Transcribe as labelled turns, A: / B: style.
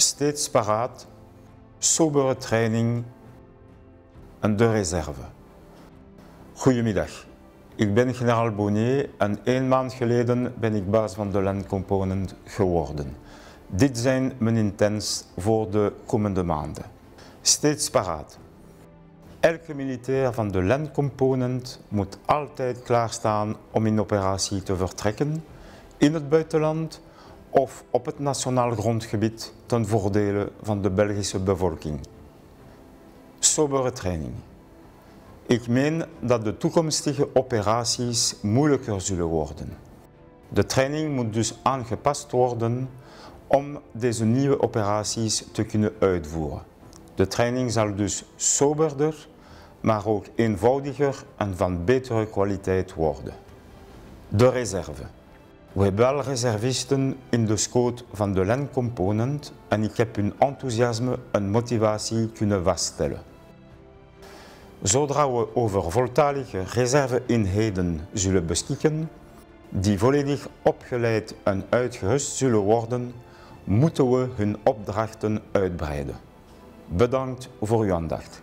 A: steeds paraat, sobere training en de reserve. Goedemiddag, ik ben generaal Bonnier en een maand geleden ben ik baas van de Land Component geworden. Dit zijn mijn intents voor de komende maanden. Steeds paraat. Elke militair van de Land Component moet altijd klaarstaan om in operatie te vertrekken, in het buitenland of op het nationaal grondgebied ten voordele van de Belgische bevolking. Sobere training. Ik meen dat de toekomstige operaties moeilijker zullen worden. De training moet dus aangepast worden om deze nieuwe operaties te kunnen uitvoeren. De training zal dus soberder, maar ook eenvoudiger en van betere kwaliteit worden. De reserve. We hebben wel reservisten in de scoot van de LAN Component en ik heb hun enthousiasme en motivatie kunnen vaststellen. Zodra we over voltalige reserve-eenheden zullen beschikken, die volledig opgeleid en uitgerust zullen worden, moeten we hun opdrachten uitbreiden. Bedankt voor uw aandacht.